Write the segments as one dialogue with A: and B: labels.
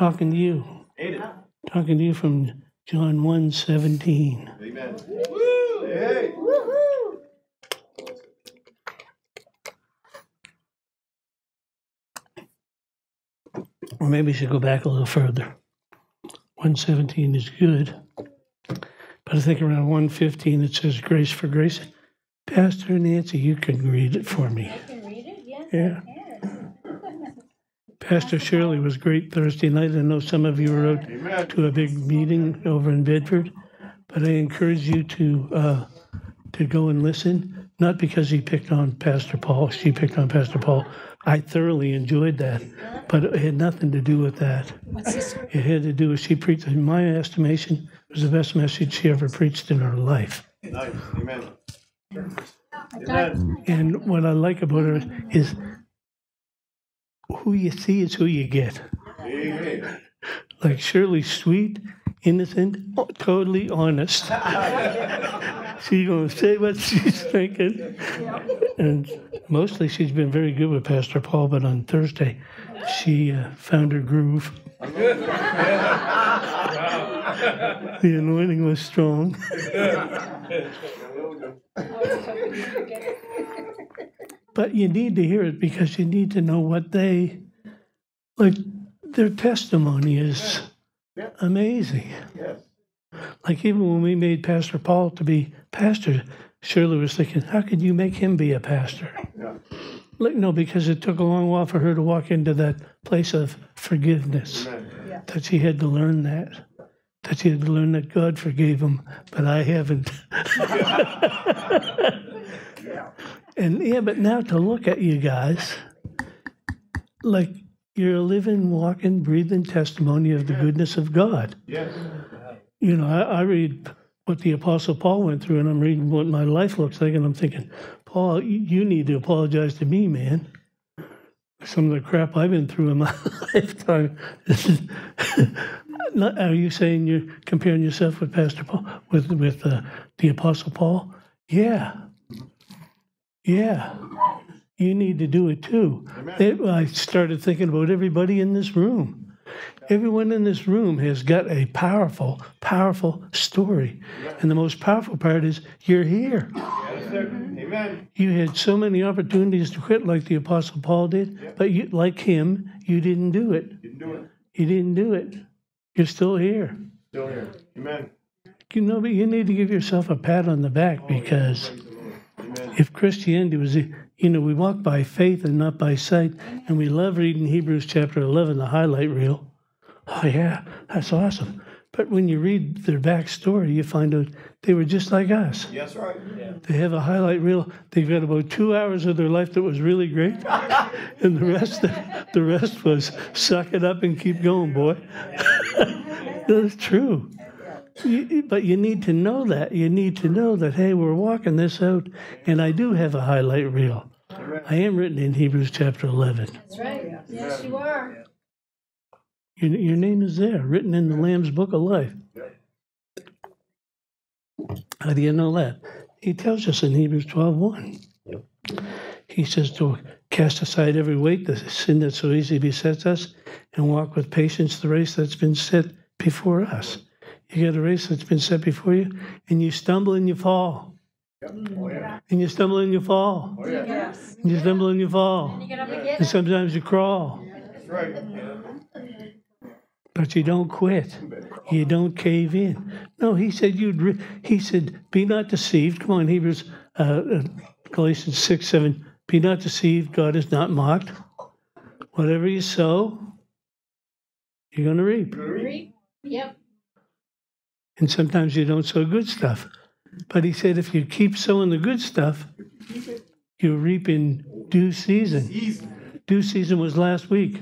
A: talking to you. Talking to you from John 1 17.
B: Amen. Woo! Hey.
A: Or maybe we should go back a little further. 117 is good. But I think around 115 it says grace for grace. Pastor Nancy, you can read it for me.
C: I can read it, yes.
A: Yeah.
C: I can.
A: Pastor Shirley was great Thursday night. I know some of you were out to a big meeting over in Bedford, but I encourage you to uh, to go and listen. Not because he picked on Pastor Paul, she picked on Pastor Paul. I thoroughly enjoyed that, but it had nothing to do with that. It had to do with she preached. In my estimation, it was the best message she ever preached in her life.
B: Nice. Amen.
C: I
B: Amen.
A: And what I like about her is who you see is who you get.
B: Amen.
A: Like Shirley, sweet, innocent, totally honest. she's gonna say what she's thinking, and mostly she's been very good with Pastor Paul. But on Thursday, she uh, found her groove. the anointing was strong. But you need to hear it because you need to know what they like. Their testimony is amazing.
B: Yes.
A: Like even when we made Pastor Paul to be pastor, Shirley was thinking, how could you make him be a pastor?
B: Yeah.
A: Like, no, because it took a long while for her to walk into that place of forgiveness. That she had to learn that. That she had to learn that God forgave him, but I haven't. and yeah, but now to look at you guys, like you're a living, walking, breathing testimony of the goodness of God
B: Yes.
A: you know, I, I read what the Apostle Paul went through, and I'm reading what my life looks like, and I'm thinking, Paul, you, you need to apologize to me, man. Some of the crap I've been through in my lifetime. Not, are you saying you're comparing yourself with Pastor Paul, with with uh, the Apostle Paul? Yeah, yeah. You need to do it too. It- I started thinking about everybody in this room. Everyone in this room has got a powerful, powerful story. And the most powerful part is you're here.
B: Yes.
A: You had so many opportunities to quit like the Apostle Paul did, but you, like him, you didn't do it.
B: You can do it.
A: You didn't do it. You're still here.
B: Still here. Amen.
A: You know, but you need to give yourself a pat on the back oh, because
B: Praise the Lord. Amen.
A: if Christianity was, you know, we walk by faith and not by sight, and we love reading Hebrews chapter 11, the highlight reel. Oh, yeah, that's awesome. But when you read their backstory, you find out they were just like us.
B: Yes, right.
A: They have a highlight reel. They've got about two hours of their life that was really great, and the rest, the rest was suck it up and keep going, boy. That's true. You- But you need to know that. You need to know that, hey, we're walking this out, and I do have a highlight reel. I am written in Hebrews chapter 11.
C: That's right. Yes, you are.
A: Your, your name is there, written in the Lamb's Book of Life. How do you know that? He tells us in Hebrews 12 1. He says to cast aside every weight, the sin that so easily besets us, and walk with patience the race that's been set before us. You got a race that's been set before you, and you stumble and you fall.
B: Oh, yeah.
A: And you stumble and you fall.
B: Oh, yeah.
C: Yes.
A: And you stumble and you fall.
C: You get up and
A: And sometimes you crawl.
B: That's right.
A: But you don't quit. You don't cave in. No, he said you'd. Re- he said, "Be not deceived." Come on, Hebrews, uh, uh, Galatians six seven. Be not deceived. God is not mocked. Whatever you sow, you're going to reap.
C: Reap. Yep.
A: And sometimes you don't sow good stuff. But he said, if you keep sowing the good stuff, you reap in due season.
B: Easy.
A: Due season was last week,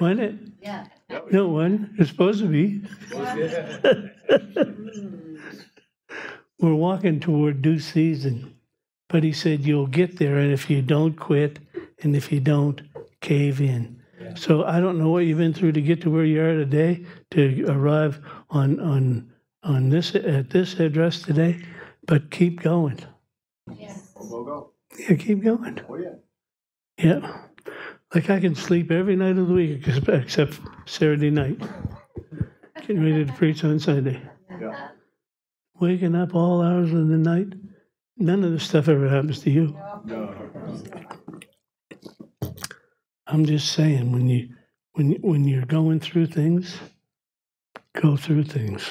A: wasn't it?
C: Yeah.
A: No one. It's supposed to be. We're walking toward due season. But he said you'll get there, and if you don't quit, and if you don't cave in. So I don't know what you've been through to get to where you are today, to arrive on on on this at this address today, but keep going.
C: Yes.
B: Go, go.
A: Yeah, keep going.
B: Oh, yeah.
A: Yeah. Like I can sleep every night of the week except, except Saturday night. Getting ready to preach on Sunday.
B: Yeah.
A: Waking up all hours of the night. None of this stuff ever happens to you.
B: No.
A: I'm just saying when you when when you're going through things, go through things.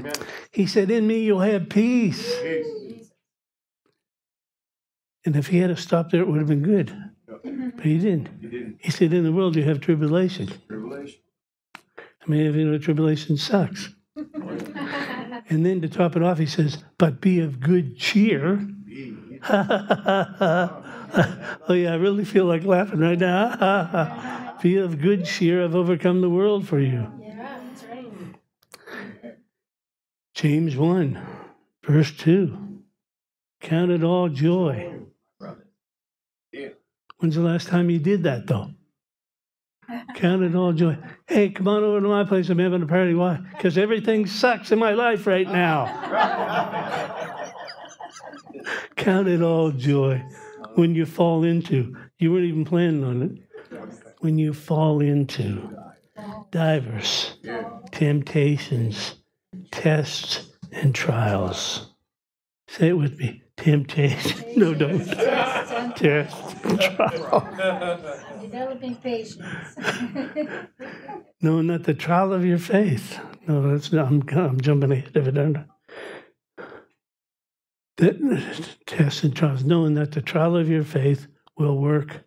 B: Amen.
A: He said, "In me you'll have peace."
B: Peace.
A: And if he had to stop there, it would have been good. But he didn't.
B: You didn't.
A: He said, "In the world you have tribulation."
B: Revelation.
A: I mean, if you know tribulation sucks. And then to top it off, he says, "But be of good cheer." Oh yeah, I really feel like laughing right now. be of good cheer. I've overcome the world for you.
C: Yeah, that's right.
A: James 1, verse 2. Count it all joy.
B: Yeah.
A: When's the last time you did that, though? Count it all joy. Hey, come on over to my place. I'm having a party. Why? Because everything sucks in my life right now. Count it all joy when you fall into. You weren't even planning on it. When you fall into diverse temptations, tests, and trials. Say it with me. Temptation. No, don't. Tests and trials.
C: Developing patience.
A: No, not the trial of your faith. No, that's not, I'm, I'm jumping ahead of it, aren't I? That tests and trials, knowing that the trial of your faith will work.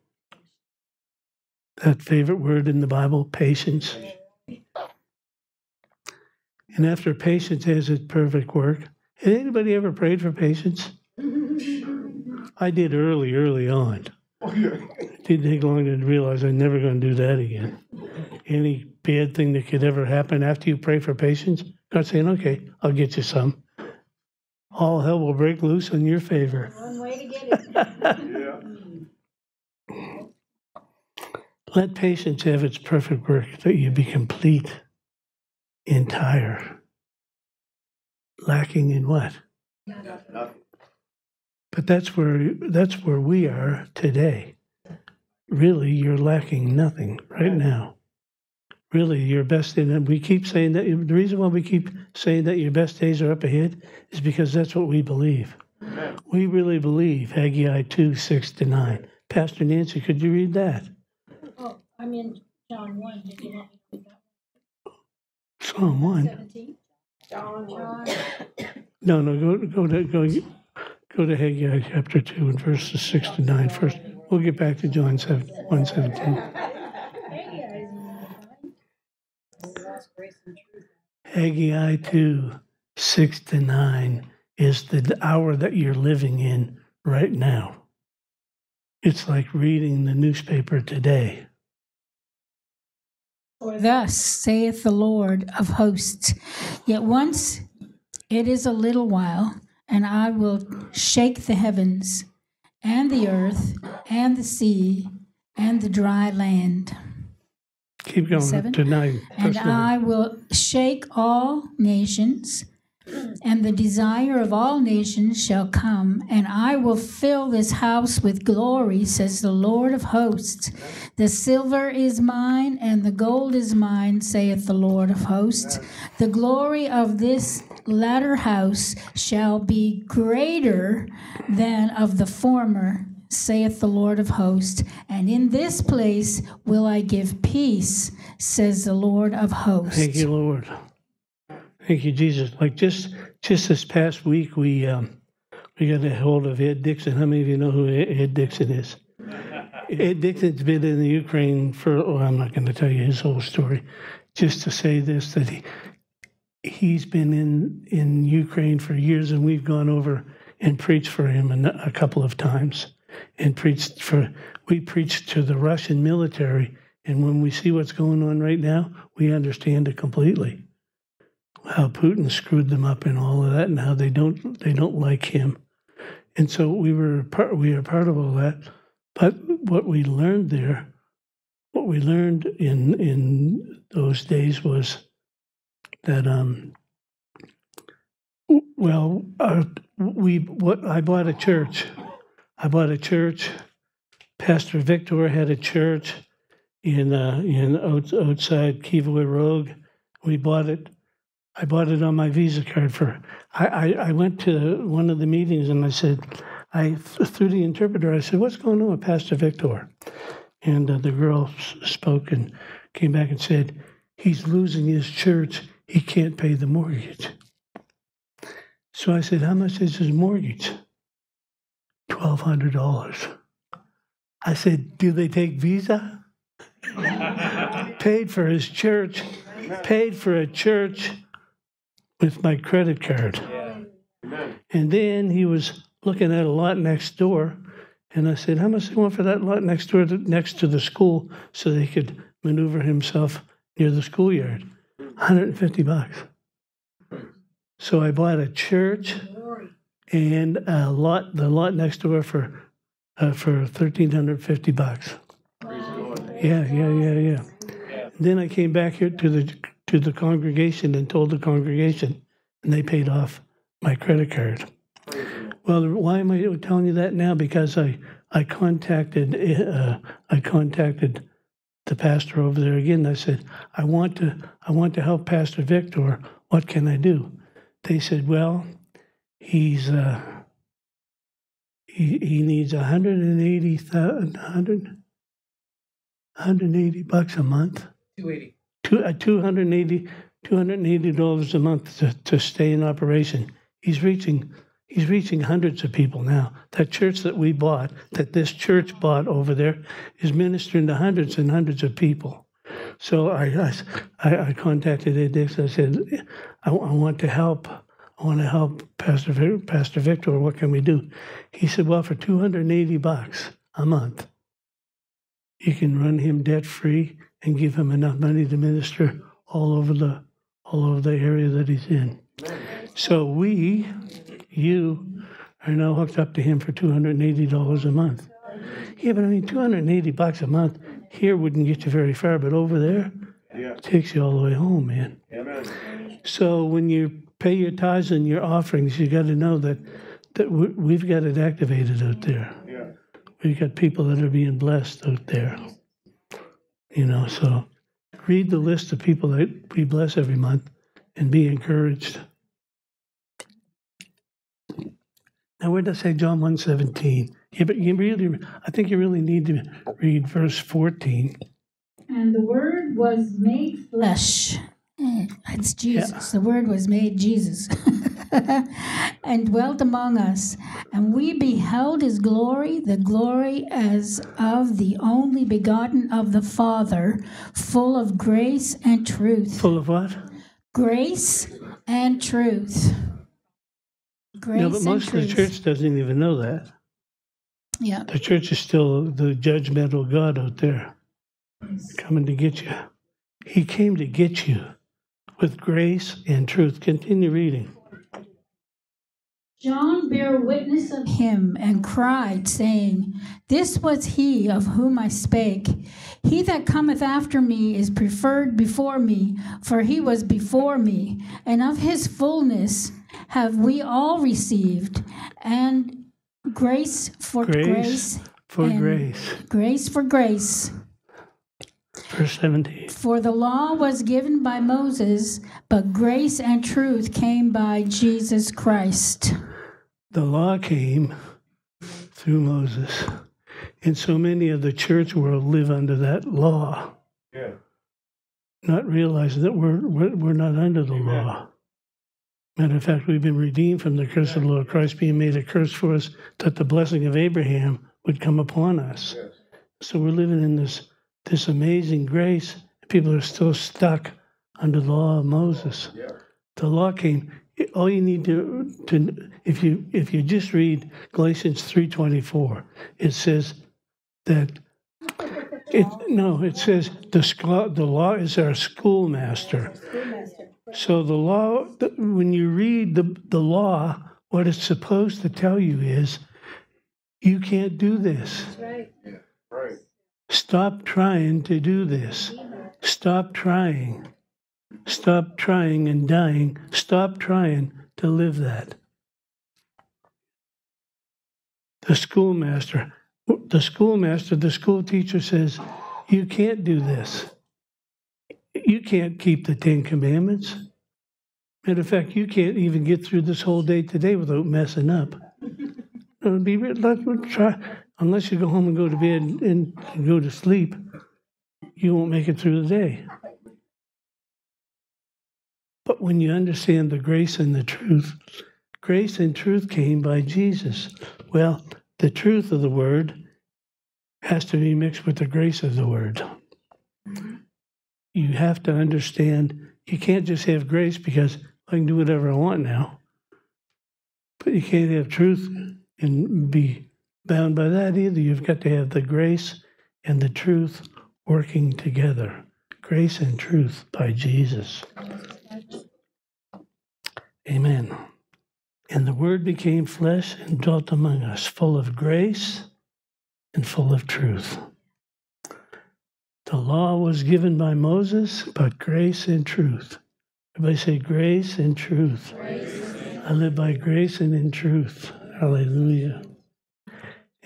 A: That favorite word in the Bible, patience. And after patience has its perfect work, has anybody ever prayed for patience? I did early, early on. It didn't take long to realize I'm never going to do that again. Any bad thing that could ever happen after you pray for patience, God's saying, okay, I'll get you some. All hell will break loose in your favor.
C: One way to get it.
B: Yeah.
A: Let patience have its perfect work, that you be complete, entire, lacking in what?
B: Nothing.
A: But that's where that's where we are today. Really, you're lacking nothing right now. Really, your best in and we keep saying that the reason why we keep saying that your best days are up ahead is because that's what we believe.
B: Amen.
A: We really believe Haggai two six to nine. Pastor Nancy, could you read that?
C: Oh, I'm in John one, did you want me to read that?
A: Psalm one.
C: John one.
A: No, no, go go to go go to Haggai chapter two and verses six to nine first. We'll get back to John seven one seventeen. Haggai 2, 6 to 9 is the hour that you're living in right now. It's like reading the newspaper today.
D: For thus saith the Lord of hosts, yet once it is a little while, and I will shake the heavens, and the earth, and the sea, and the dry land.
A: Keep going
D: Seven.
A: to 9.
D: And
A: 9.
D: I will shake all nations, and the desire of all nations shall come, and I will fill this house with glory, says the Lord of hosts. The silver is mine, and the gold is mine, saith the Lord of hosts. The glory of this latter house shall be greater than of the former, saith the Lord of hosts. And in this place will I give peace, says the Lord of hosts.
A: Thank you, Lord. Thank you, Jesus. Like just just this past week, we um, we got a hold of Ed Dixon. How many of you know who Ed Dixon is? Ed Dixon's been in the Ukraine for. Oh, I'm not going to tell you his whole story. Just to say this, that he he's been in in Ukraine for years, and we've gone over and preached for him a, a couple of times, and preached for. We preached to the Russian military, and when we see what's going on right now, we understand it completely how Putin screwed them up and all of that, and how they don't they don't like him. And so we were part we are part of all that. But what we learned there, what we learned in in those days was that um well uh, we what I bought a church. I bought a church Pastor Victor had a church in uh, in outside Kiva Road. We bought it. I bought it on my Visa card for. I, I, I went to one of the meetings and I said, I through the interpreter, I said, "What's going on with Pastor Victor?" And uh, the girl spoke and came back and said, "He's losing his church. He can't pay the mortgage." So I said, "How much is his mortgage?" Twelve hundred dollars. I said, "Do they take Visa?" paid for his church, paid for a church with my credit card.
B: Amen.
A: And then he was looking at a lot next door, and I said, "How much do you want for that lot next door, to, next to the school, so that he could maneuver himself near the schoolyard?" 150 bucks. So I bought a church and a lot, the lot next door for uh, for 1,350 bucks.
B: Lord.
A: Yeah, yeah, yeah, yeah. Then I came back here to the to the congregation and told the congregation, and they paid off my credit card. Well, why am I telling you that now? Because I I contacted uh, I contacted the pastor over there again. I said I want to I want to help Pastor Victor. What can I do? They said, well, he's uh, he he needs 180 100 180 bucks a month.
E: 280.
A: Two, uh, 280 $280 a month to, to stay in operation. He's reaching he's reaching hundreds of people now. That church that we bought, that this church bought over there, is ministering to hundreds and hundreds of people. So I I, I- contacted Ed Dix. I said, I, I want to help. I want to help Pastor Pastor Victor. What can we do? He said, Well, for 280 bucks a month, you can run him debt free and give him enough money to minister all over the all over the area that he's in. So we, you, are now hooked up to him for two hundred and eighty dollars a month. Yeah, but I mean, two hundred and eighty bucks a month here wouldn't get you very far, but over there
B: Yeah.
A: takes you all the way home, man.
B: Amen.
A: So when you pay your tithes and your offerings, you got to know that that we- we've got it activated out there.
B: Yeah.
A: We've got people that are being blessed out there. You know, so read the list of people that we bless every month and be encouraged. Now, where does it say John 117? Yeah, but you really, I think you really need to read verse 14.
D: And the Word was made flesh. It's Jesus. The Word was made Jesus. and dwelt among us. And we beheld his glory, the glory as of the only begotten of the Father, full of grace and truth.
A: Full of what?
D: Grace and truth. Grace
A: no, but most of the church doesn't even know that.
D: Yeah.
A: The church is still the judgmental God out there coming to get you. He came to get you with grace and truth. Continue reading.
D: John bare witness of him and cried, saying, This was he of whom I spake. He that cometh after me is preferred before me, for he was before me. And of his fullness have we all received, and grace for
A: Grace.
D: grace,
A: For
D: And-
A: grace.
D: grace for grace.
A: Verse 17.
D: For the law was given by Moses, but grace and truth came by Jesus Christ.
A: The law came through Moses. And so many of the church world live under that law,
B: Yeah.
A: not realizing that we're, we're, we're not under the law. Matter of fact, we've been redeemed from the curse of the Lord Christ being made a curse for us, that the blessing of Abraham would come upon us.
B: Yes.
A: So we're living in this this amazing grace. People are still stuck under the law of Moses.
B: Yeah.
A: The law came. All you need to to if you if you just read Galatians three twenty four, it says that it no, it says the the law is our schoolmaster. So the law, when you read the the law, what it's supposed to tell you is, you can't do this.
C: Right.
B: Right.
A: Stop trying to do this. Stop trying. Stop trying and dying. Stop trying to live that. The schoolmaster. the schoolmaster, the school teacher says, You can't do this. You can't keep the Ten Commandments. Matter of fact, you can't even get through this whole day today without messing up. It'll be re- let try unless you go home and go to bed and, go to sleep, you won't make it through the day. But when you understand the grace and the truth, grace and truth came by Jesus. Well, the truth of the word has to be mixed with the grace of the word. You have to understand, you can't just have grace because I can do whatever I want now. But you can't have truth and be bound by that either. You've got to have the grace and the truth working together. Grace and truth by Jesus. Amen. And the Word became flesh and dwelt among us, full of grace and full of truth. The law was given by Moses, but grace and truth. Everybody say grace and truth. I live by grace and in truth. Hallelujah.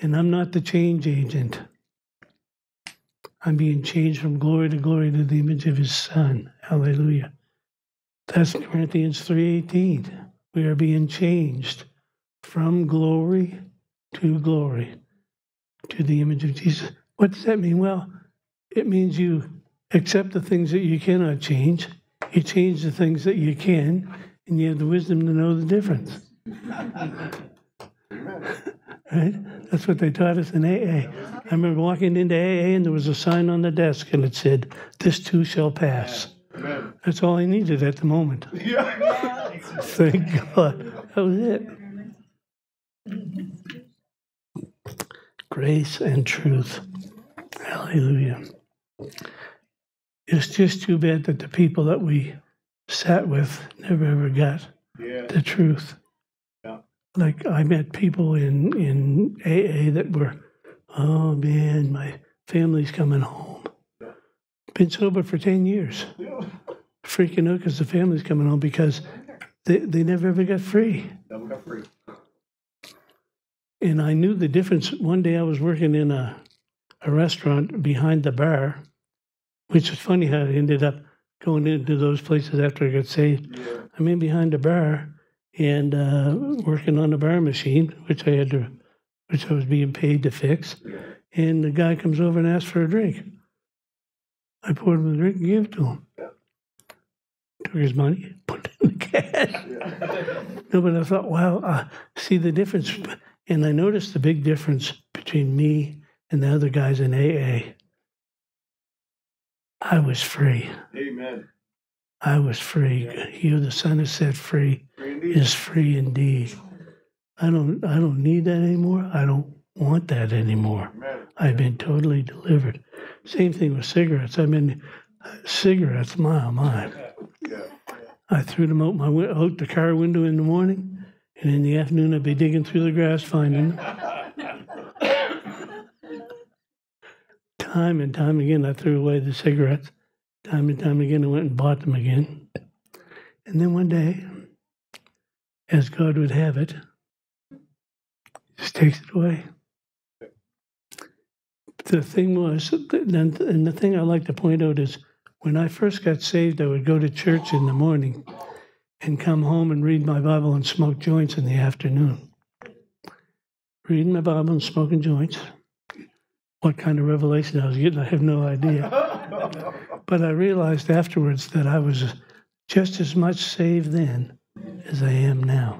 A: And I'm not the change agent. I'm being changed from glory to glory to the image of his son. Hallelujah. That's Corinthians 3:18. We are being changed from glory to glory to the image of Jesus. What does that mean? Well, it means you accept the things that you cannot change, you change the things that you can, and you have the wisdom to know the difference. right? That's what they taught us in AA. I remember walking into AA and there was a sign on the desk and it said, This too shall pass.
B: Amen.
A: That's all I needed at the moment.
B: Yeah.
A: Thank God. That was it. Grace and truth. Hallelujah. It's just too bad that the people that we sat with never ever got
B: Yeah.
A: the truth. Like I met people in in AA that were, oh man, my family's coming home. Been sober for ten years, freaking out because the family's coming home because they they never ever got free.
B: Double got free.
A: And I knew the difference. One day I was working in a a restaurant behind the bar, which is funny how I ended up going into those places after I got saved.
B: Yeah.
A: I'm in behind the bar and uh, working on the bar machine, which I had to, which I was being paid to fix. And the guy comes over and asks for a drink. I poured him a drink and gave it to him. Took his money, put it in the cash. No, but I thought, wow, uh, see the difference. And I noticed the big difference between me and the other guys in AA. I was free.
B: Amen.
A: I was free. You, the Son, has set free.
B: Free
A: is free indeed. I don't I don't need that anymore. I don't want that anymore.
B: Amen.
A: I've been totally delivered. Same thing with cigarettes. I mean, cigarettes, my oh my.
B: Yeah.
A: I threw them out my out the car window in the morning, and in the afternoon I'd be digging through the grass finding them. time and time again, I threw away the cigarettes. Time and time again, I went and bought them again. And then one day, as God would have it, just takes it away. The thing was, and and the thing I like to point out is when I first got saved, I would go to church in the morning and come home and read my Bible and smoke joints in the afternoon. Reading my Bible and smoking joints. What kind of revelation I was getting, I have no idea. But I realized afterwards that I was just as much saved then as I am now.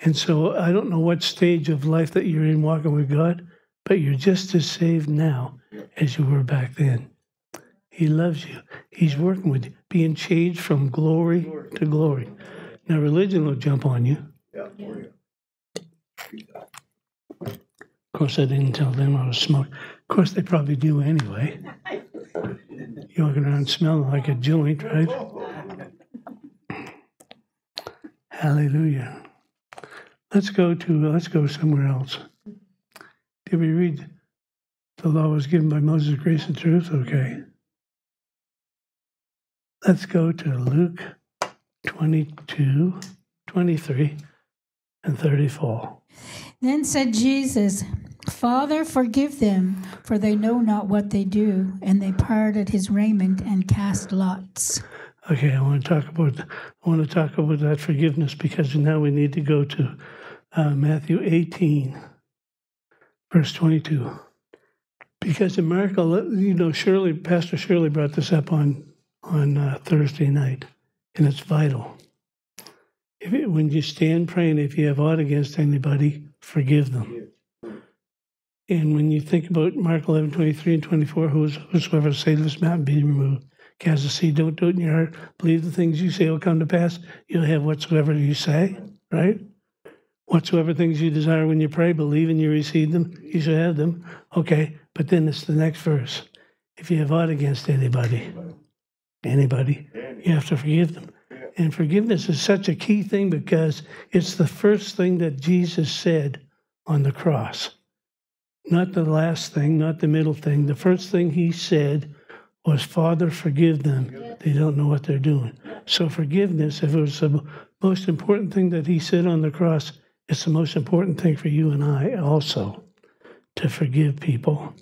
A: And so I don't know what stage of life that you're in walking with God, but you're just as saved now as you were back then. He loves you. He's working with you, being changed from glory to glory. Now, religion will jump on you.
B: Yeah. Oh,
A: of course, I didn't tell them I was smoking. Of course, they probably do anyway. You're walking around smelling like a joint, right? Hallelujah. Let's go to uh, let's go somewhere else. Did we read the law was given by Moses, grace and truth? Okay. Let's go to Luke 22, 23. and 34.
D: Then said Jesus, Father, forgive them, for they know not what they do. And they parted his raiment and cast lots.
A: Okay, I want to talk about I want to talk about that forgiveness because now we need to go to uh, Matthew 18, verse 22. Because in Mark, you know, Shirley, Pastor Shirley brought this up on on uh, Thursday night, and it's vital. If it, when you stand praying, if you have aught against anybody, forgive them. And when you think about Mark 11, 23 and 24, who's, whosoever say this mountain, be removed. Cast the don't do it in your heart. Believe the things you say will come to pass. You'll have whatsoever you say, right? Whatsoever things you desire when you pray, believe and you receive them, you shall have them. Okay, but then it's the next verse. If you have aught against anybody, anybody, you have to forgive them. And forgiveness is such a key thing because it's the first thing that Jesus said on the cross. Not the last thing, not the middle thing. The first thing he said was, Father, forgive them. They don't know what they're doing. So, forgiveness, if it was the most important thing that he said on the cross, it's the most important thing for you and I also to forgive people.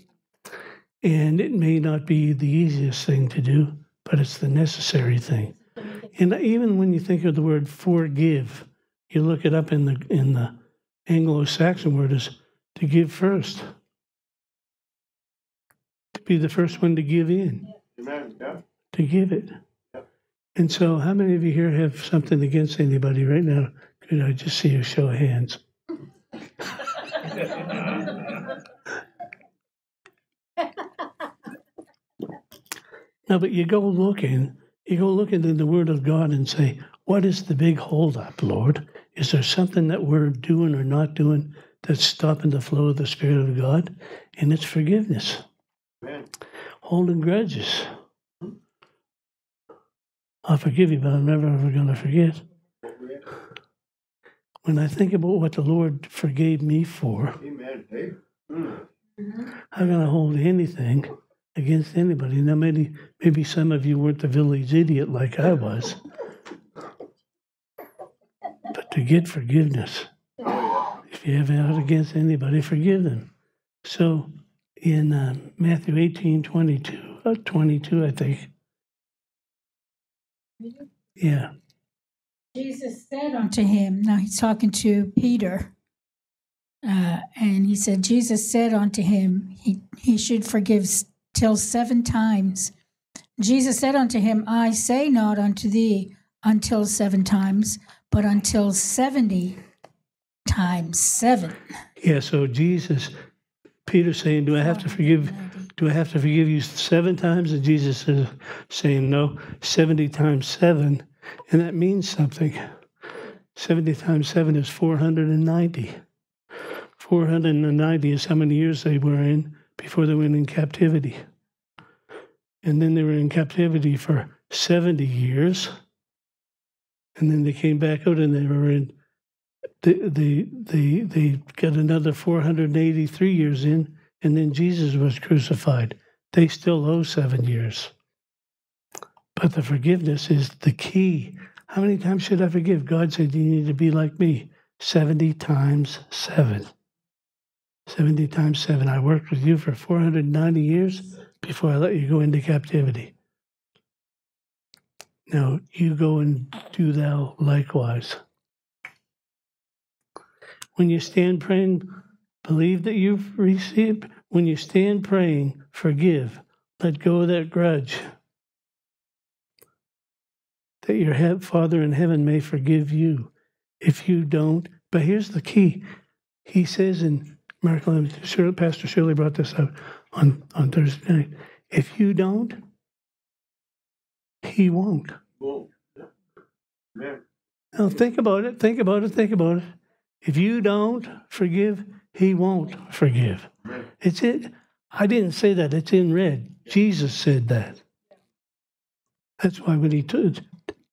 A: And it may not be the easiest thing to do, but it's the necessary thing. And even when you think of the word forgive, you look it up in the in the Anglo-Saxon word is to give first. Be the first one to give in.
B: Amen. Yeah.
A: To give it. Yeah. And so how many of you here have something against anybody right now? Could I just see a show of hands? No, but you go looking, you go looking in the Word of God and say, what is the big holdup, Lord? Is there something that we're doing or not doing that's stopping the flow of the Spirit of God? And it's forgiveness,
B: Amen.
A: holding grudges. I'll forgive you, but I'm never ever going to forget. When I think about what the Lord forgave me for,
B: Amen. Hey. Mm.
A: I'm going to hold anything against anybody. Now, maybe maybe some of you weren't the village idiot like I was, but to get forgiveness, if you have it out against anybody, forgive them. So, in uh, Matthew 18, 22, uh, 22, I think. Yeah.
D: Jesus said unto him, now he's talking to Peter, uh, and he said, Jesus said unto him, he, he should forgive till seven times. Jesus said unto him, I say not unto thee until seven times, but until seventy times seven.
A: Yeah, so Jesus, Peter saying, Do I have to forgive? Do I have to forgive you seven times? And Jesus is saying, No, 70 times seven. And that means something. 70 times seven is 490. 490 is how many years they were in before they went in captivity. And then they were in captivity for 70 years. And then they came back out and they were in they they they got another 483 years in and then jesus was crucified. They still owe seven years. But the forgiveness is the key. How many times should i forgive? God said you need to be like me. 70 times 7 70 times 7 i worked with you for 490 years before i let you go into captivity. Now you go and do thou likewise when you stand praying, believe that you've received. When you stand praying, forgive. Let go of that grudge. That your Father in heaven may forgive you. If you don't, but here's the key. He says in Mark 11, Pastor Shirley brought this up on, on Thursday night. If you don't, he won't. Now think about it, think about it, think about it. If you don't forgive, he won't forgive. It's it. I didn't say that. It's in red. Jesus said that. That's why when he took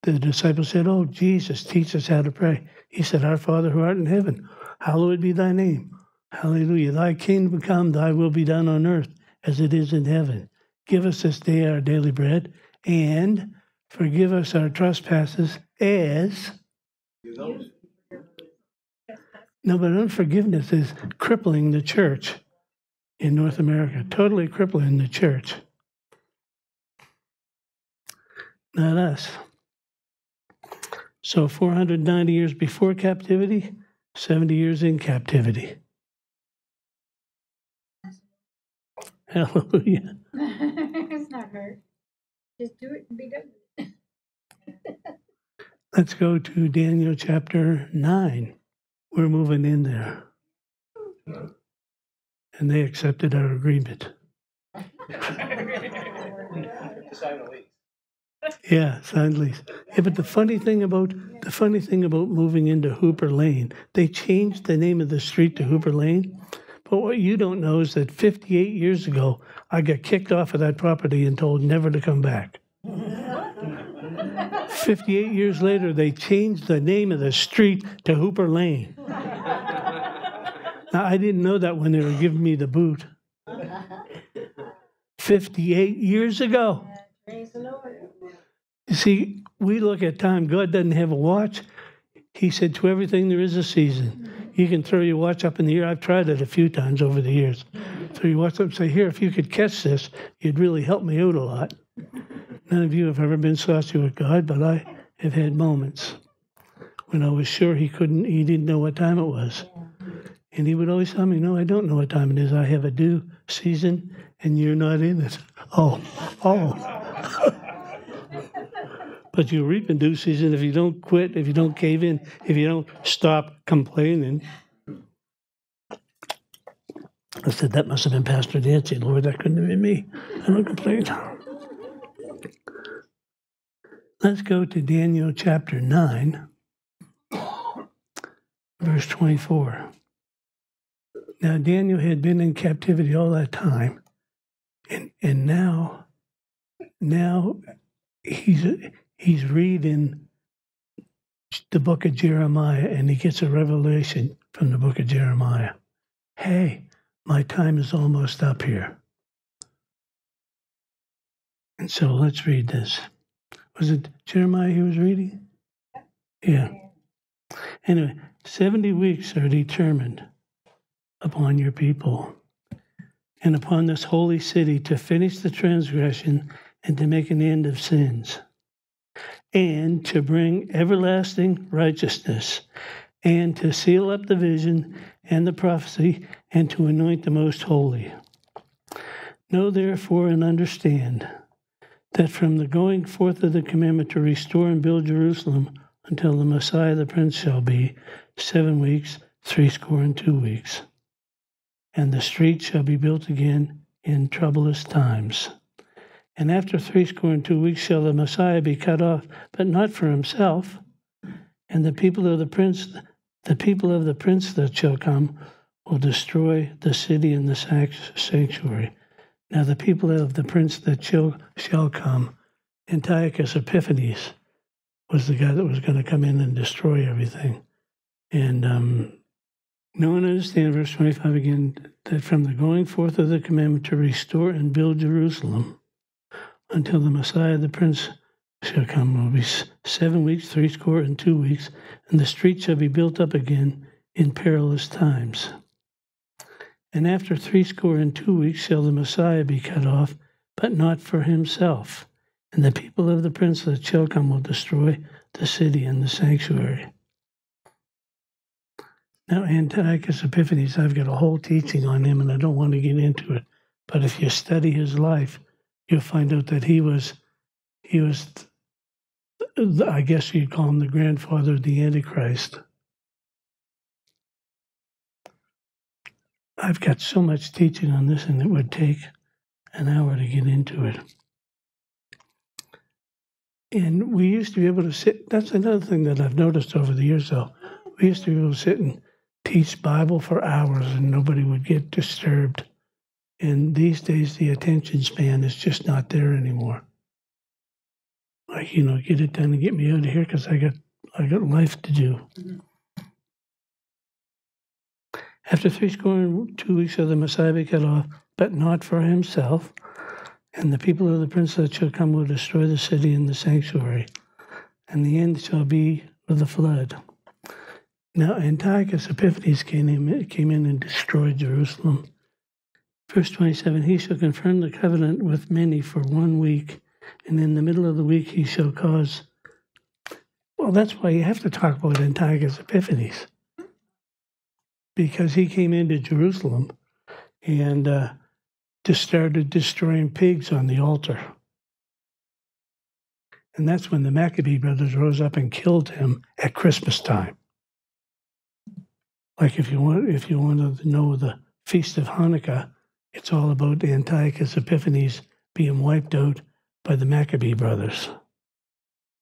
A: the disciples said, "Oh, Jesus, teach us how to pray." He said, "Our Father who art in heaven, hallowed be thy name. Hallelujah. Thy kingdom come, thy will be done on earth as it is in heaven. Give us this day our daily bread, and forgive us our trespasses as? No, but unforgiveness is crippling the church in North America, totally crippling the church. Not us. So 490 years before captivity, 70 years in captivity. Hallelujah.
C: It's not hard. Just do it and be done with it.
A: Let's go to Daniel chapter 9. We're moving in there. And they accepted our agreement. Yeah, signed lease. Yeah, but the funny thing about the funny thing about moving into Hooper Lane, they changed the name of the street to Hooper Lane. But what you don't know is that 58 years ago, I got kicked off of that property and told never to come back. 58 years later, they changed the name of the street to Hooper Lane. Now, I didn't know that when they were giving me the boot. 58 years ago. You see, we look at time. God doesn't have a watch. He said, To everything there is a season. You can throw your watch up in the air. I've tried it a few times over the years. Throw your watch up and say, Here, if you could catch this, you'd really help me out a lot. None of you have ever been saucy with God, but I have had moments when I was sure He couldn't, He didn't know what time it was. And He would always tell me, No, I don't know what time it is. I have a due season and you're not in it. Oh, oh. But you reap in due season if you don't quit, if you don't cave in, if you don't stop complaining. I said, that must have been Pastor Dancy. Lord, that couldn't have been me. I don't complain. Let's go to Daniel chapter 9, verse 24. Now, Daniel had been in captivity all that time, and, and now, now he's he's reading the book of Jeremiah and he gets a revelation from the book of Jeremiah. Hey, my time is almost up here. And so let's read this. Was it Jeremiah he was reading? Yeah. Anyway, 70 weeks are determined upon your people and upon this holy city to finish the transgression and to make an end of sins and to bring everlasting righteousness, and to seal up the vision and the prophecy, and to anoint the most holy. Know therefore and understand that from the going forth of the commandment to restore and build Jerusalem until the Messiah the Prince shall be, seven weeks, threescore and two weeks. And the street shall be built again in troublous times. And after threescore and two weeks shall the Messiah be cut off, but not for himself. And the people of the prince, the people of the prince that shall come, will destroy the city and the sanctuary. Now the people of the prince that shall, come, Antiochus Epiphanes, was the guy that was going to come in and destroy everything. And um, no one understand verse 25 again that from the going forth of the commandment to restore and build Jerusalem until the Messiah, the Prince, shall come. will be seven weeks, three score and two weeks, and the street shall be built up again in perilous times. And after threescore and two weeks shall the Messiah be cut off, but not for himself. And the people of the prince of shall come will destroy the city and the sanctuary. Now, Antiochus Epiphanes, I've got a whole teaching on him, and I don't want to get into it. But if you study his life, you'll find out that he was, he was, I guess you'd call him the grandfather of the Antichrist. I've got so much teaching on this, and it would take an hour to get into it. And we used to be able to sit, that's another thing that I've noticed over the years, though. We used to be able to sit and teach Bible for hours and nobody would get disturbed. And these days, the attention span is just not there anymore. Like, you know, get it done and get me out of here because I got, I got life to do. Mm-hmm. After three score and two weeks of the Messiah be cut off, but not for himself, and the people of the prince that shall come will destroy the city and the sanctuary, and the end shall be with the flood. Now Antiochus Epiphanes came in, came in and destroyed Jerusalem. Verse 27 He shall confirm the covenant with many for one week, and in the middle of the week he shall cause. Well, that's why you have to talk about Antiochus Epiphanes. Because he came into Jerusalem and uh, just started destroying pigs on the altar. And that's when the Maccabee brothers rose up and killed him at Christmas time. Like if you want, if you want to know the Feast of Hanukkah, it's all about Antiochus Epiphanes being wiped out by the Maccabee brothers.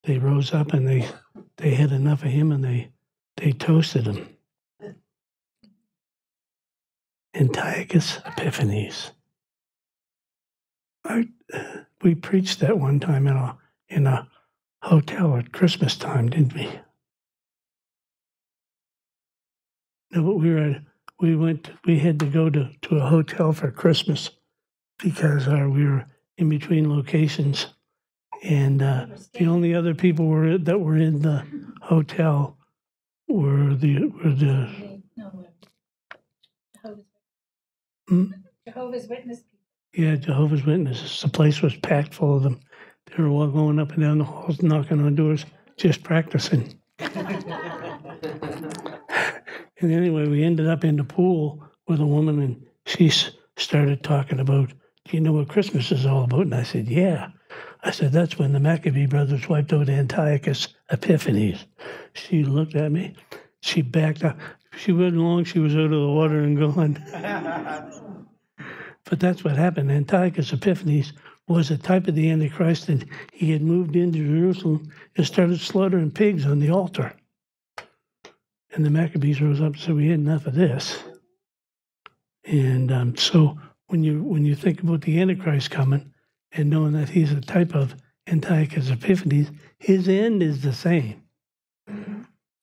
A: They rose up and they they had enough of him and they they toasted him. Antiochus Epiphanes. I, we preached that one time in a in a hotel at Christmas time, didn't we? No, but we were we went we had to go to, to a hotel for Christmas because uh, we were in between locations, and uh, the only other people were that were in the hotel were the were the Hmm?
C: Jehovah's Witness.
A: yeah Jehovah's Witnesses. The place was packed full of them. They were all going up and down the halls, knocking on doors, just practicing. And anyway, we ended up in the pool with a woman, and she started talking about, Do you know what Christmas is all about? And I said, Yeah. I said, That's when the Maccabee brothers wiped out Antiochus Epiphanes. She looked at me. She backed up. She wasn't long, she was out of the water and gone. but that's what happened. Antiochus Epiphanes was a type of the Antichrist, and he had moved into Jerusalem and started slaughtering pigs on the altar. And the Maccabees rose up and said, "We had enough of this." And um, so, when you when you think about the Antichrist coming, and knowing that he's a type of Antiochus Epiphanes, his end is the same.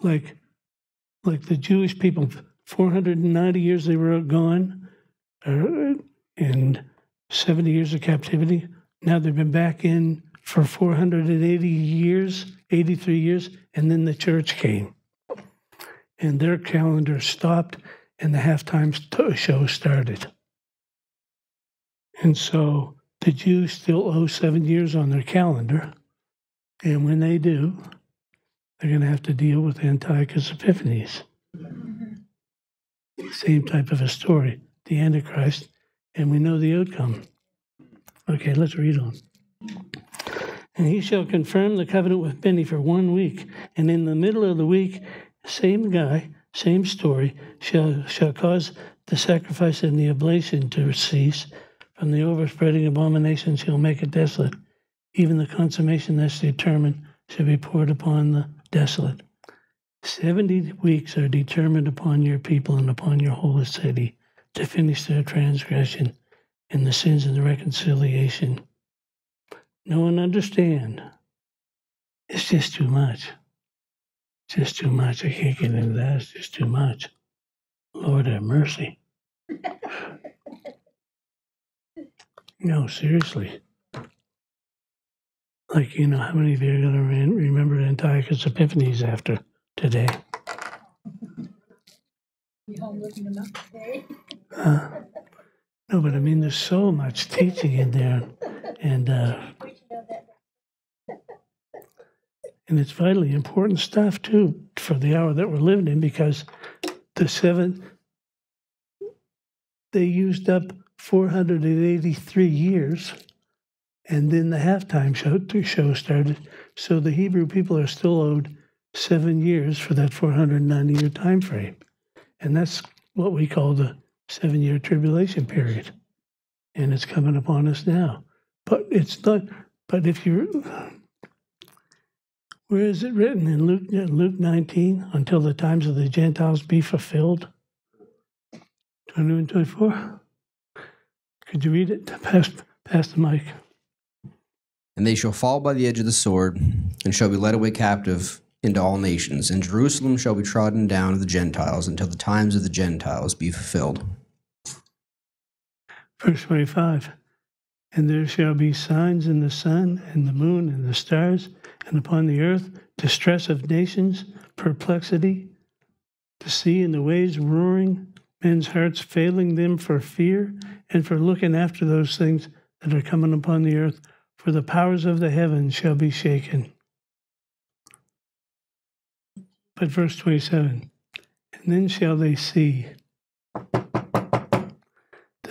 A: Like, like the Jewish people, four hundred and ninety years they were gone, uh, and seventy years of captivity. Now they've been back in for four hundred and eighty years, eighty-three years, and then the church came and their calendar stopped and the halftime show started. And so the Jews still owe seven years on their calendar. And when they do, they're going to have to deal with Antiochus Epiphanes. Same type of a story, the Antichrist, and we know the outcome. Okay, let's read on. And he shall confirm the covenant with many for one week, and in the middle of the week, same guy, same story, shall, shall cause the sacrifice and the oblation to cease. From the overspreading abominations he'll make it desolate. Even the consummation that's determined shall be poured upon the desolate. Seventy weeks are determined upon your people and upon your holy city to finish their transgression and the sins and the reconciliation. No one understand. It's just too much just too much. I can't get into that. It's just too much. Lord have mercy. no, seriously. Like, you know, how many of you are going to re- remember Antiochus Epiphanes after today? Uh, no, but I mean, there's so much teaching in there. And, uh, and it's vitally important stuff too for the hour that we're living in because the seven they used up 483 years and then the halftime show show started so the hebrew people are still owed seven years for that 490 year time frame and that's what we call the seven year tribulation period and it's coming upon us now but it's not but if you're where is it written in Luke, Luke 19? Until the times of the Gentiles be fulfilled? 21 and 24? Could you read it? Pass, pass the mic.
E: And they shall fall by the edge of the sword, and shall be led away captive into all nations, and Jerusalem shall be trodden down of the Gentiles until the times of the Gentiles be fulfilled.
A: Verse 25. And there shall be signs in the sun, and the moon, and the stars, and upon the earth distress of nations, perplexity, the sea and the waves roaring, men's hearts failing them for fear and for looking after those things that are coming upon the earth, for the powers of the heavens shall be shaken. But verse 27 And then shall they see the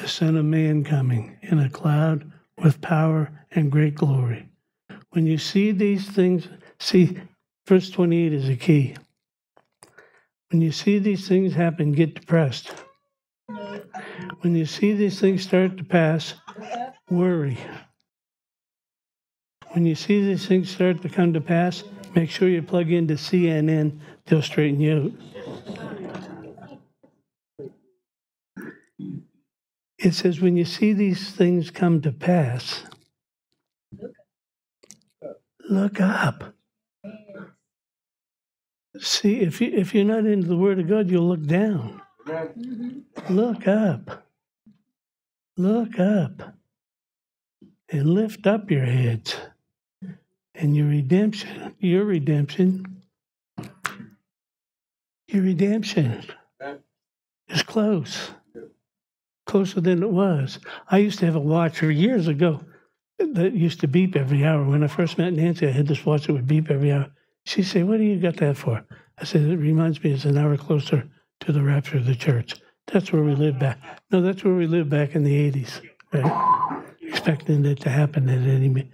A: Son of Man coming in a cloud with power and great glory. When you see these things, see, verse 28 is a key. When you see these things happen, get depressed. When you see these things start to pass, worry. When you see these things start to come to pass, make sure you plug into CNN, they'll straighten you out. It says, when you see these things come to pass, look up. See, if you if you're not into the Word of God, you'll look down. Look up. Look up. And lift up your heads. And your redemption, your redemption, your redemption is close. Closer than it was. I used to have a watch for years ago that used to beep every hour. When I first met Nancy, I had this watch that would beep every hour. She said, What do you got that for? I said, It reminds me it's an hour closer to the rapture of the church. That's where we live back. No, that's where we lived back in the 80s, right? Expecting it to happen at any minute.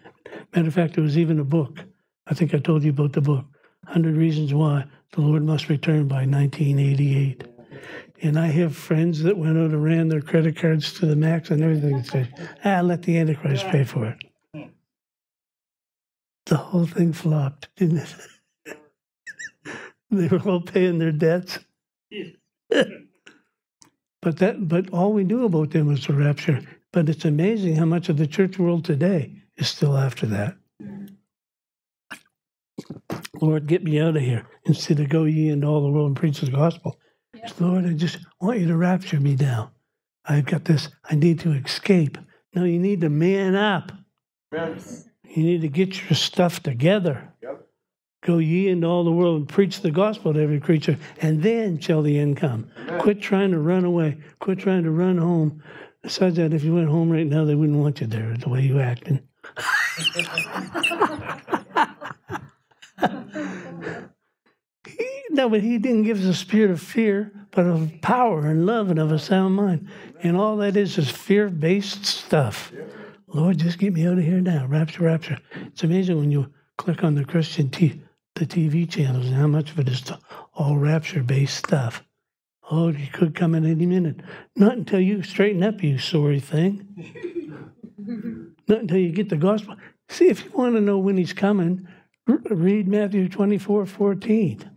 A: Matter of fact, there was even a book. I think I told you about the book 100 Reasons Why the Lord Must Return by 1988. And I have friends that went out and ran their credit cards to the max and everything and said, ah, let the Antichrist pay for it. The whole thing flopped, didn't it? they were all paying their debts. but that but all we knew about them was the rapture. But it's amazing how much of the church world today is still after that. Lord, get me out of here instead of go ye into all the world and preach the gospel. Lord, I just want you to rapture me down. I've got this, I need to escape. No, you need to man up.
B: Amen.
A: You need to get your stuff together.
B: Yep.
A: Go ye into all the world and preach the gospel to every creature, and then shall the end come. Quit trying to run away. Quit trying to run home. Besides that, if you went home right now, they wouldn't want you there the way you acting. He- no, but he didn't give us a spirit of fear, but of power and love and of a sound mind. And all that is is fear based stuff. Lord, just get me out of here now. Rapture, rapture. It's amazing when you click on the Christian t- the TV channels and how much of it is all rapture based stuff. Oh, he could come in any minute. Not until you straighten up, you sorry thing. Not until you get the gospel. See, if you want to know when he's coming, read Matthew 24 14.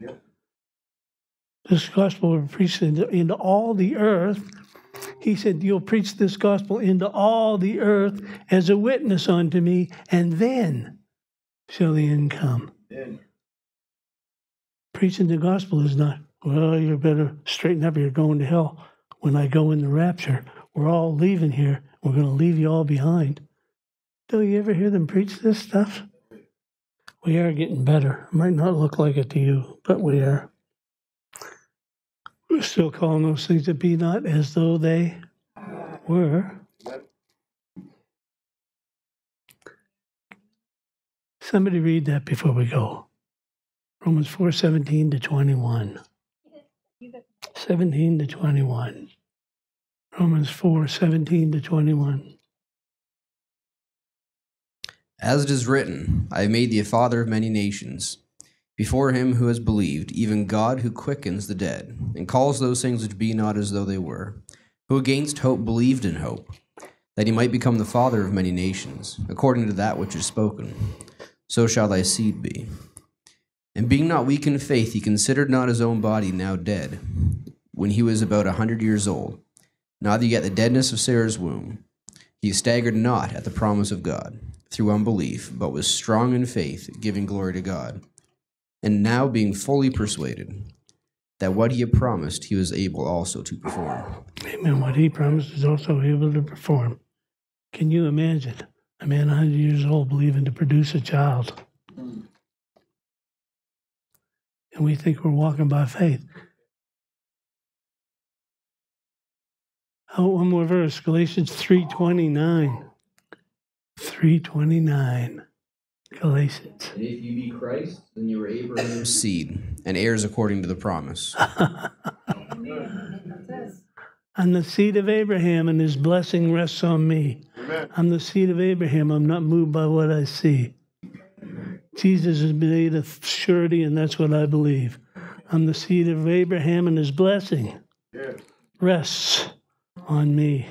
A: This gospel will be preached into, into all the earth. He said, You'll preach this gospel into all the earth as a witness unto me, and then shall the end come.
B: Amen.
A: Preaching the gospel is not, well, you better straighten up, you're going to hell. When I go in the rapture, we're all leaving here. We're going to leave you all behind. Do you ever hear them preach this stuff? We are getting better. Might not look like it to you, but we are. We're still calling those things that be not as though they were. Somebody read that before we go. Romans 4 17 to 21. 17 to 21. Romans 4 17 to 21.
E: As it is written, I have made thee a father of many nations, before him who has believed, even God who quickens the dead, and calls those things which be not as though they were, who against hope believed in hope, that he might become the father of many nations, according to that which is spoken. So shall thy seed be. And being not weak in faith, he considered not his own body now dead, when he was about a hundred years old, neither yet the deadness of Sarah's womb. He staggered not at the promise of God through unbelief, but was strong in faith, giving glory to God. And now being fully persuaded that what he had promised he was able also to perform.
A: Amen. What he promised is also able to perform. Can you imagine a man 100 years old believing to produce a child? and we think we're walking by faith. Oh, one more verse, Galatians 3.29. 3.29. Galatians.
E: And if you be Christ, then you are Abraham's seed and heirs according to the promise.
A: I'm the seed of Abraham, and his blessing rests on me.
B: Amen.
A: I'm the seed of Abraham. I'm not moved by what I see. Jesus has made a surety, and that's what I believe. I'm the seed of Abraham, and his blessing rests on me.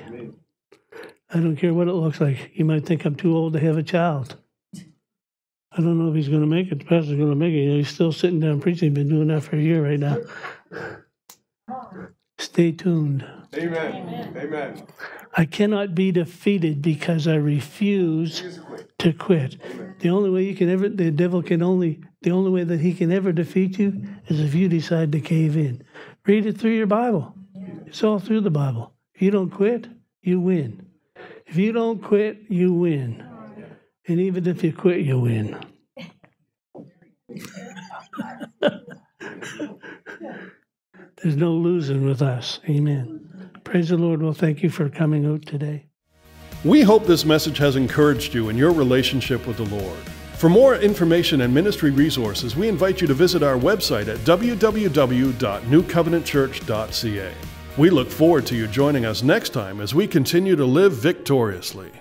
A: I don't care what it looks like. You might think I'm too old to have a child. I don't know if he's going to make it. The pastor's going to make it. He's still sitting down preaching. He's been doing that for a year right now. Stay tuned.
B: Amen. Amen.
A: I cannot be defeated because I refuse to quit. The only way you can ever, the devil can only, the only way that he can ever defeat you is if you decide to cave in. Read it through your Bible. It's all through the Bible. If you don't quit, you win. If you don't quit, you win. And even if you quit, you win. There's no losing with us. Amen. Praise the Lord. Well, thank you for coming out today.
F: We hope this message has encouraged you in your relationship with the Lord. For more information and ministry resources, we invite you to visit our website at www.newcovenantchurch.ca. We look forward to you joining us next time as we continue to live victoriously.